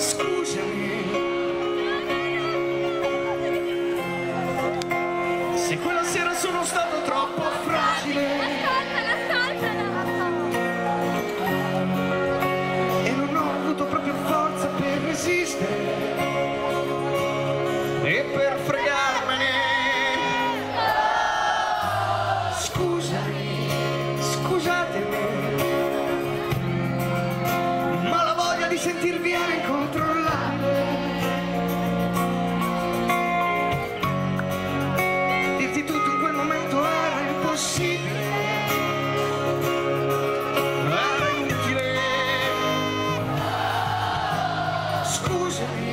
scusami. Se quella sera sono stato troppo fragile. E non ho avuto proprio forza per resistere. E per fregarmene. Scusami scusatemi. Ma la voglia di sentirvi era scusami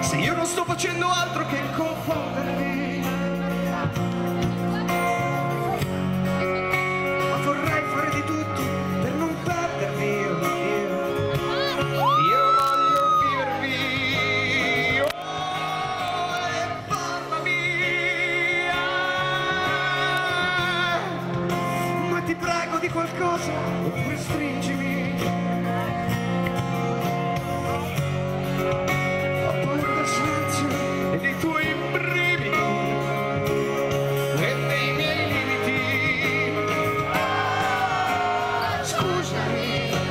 se io non sto facendo altro che qualcosa oppure stringimi ho paura del silenzio e dei tuoi brividi e dei miei limiti. Scusami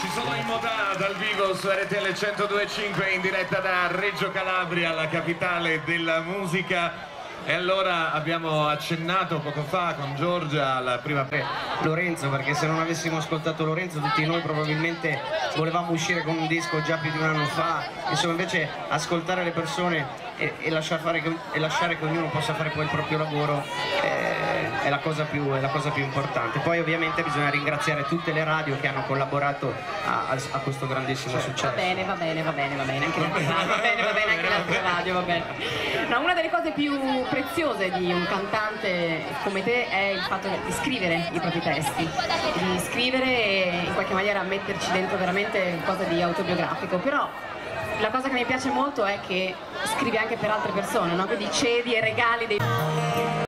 Ci sono in moda dal vivo su RTL 1025 in diretta da Reggio Calabria, la capitale della musica. E allora abbiamo accennato poco fa con Giorgia alla prima Lorenzo perché se non avessimo ascoltato Lorenzo tutti noi probabilmente volevamo uscire con un disco già più di un anno fa insomma invece ascoltare le persone e, e lasciare, fare che, e lasciare che ognuno possa fare poi il proprio lavoro eh, è, la cosa più, è la cosa più importante poi ovviamente bisogna ringraziare tutte le radio che hanno collaborato a, a- a questo grandissimo Va successo bene, va bene, va bene, va bene, anche le altre radio, va bene, va bene, anche le altre radio, va bene. No, una delle cose più preziose di un cantante come te è il fatto di scrivere i propri testi, di scrivere e in qualche maniera metterci dentro veramente qualcosa di autobiografico, però la cosa che mi piace molto è che scrivi anche per altre persone, no? quindi cedi e regali dei...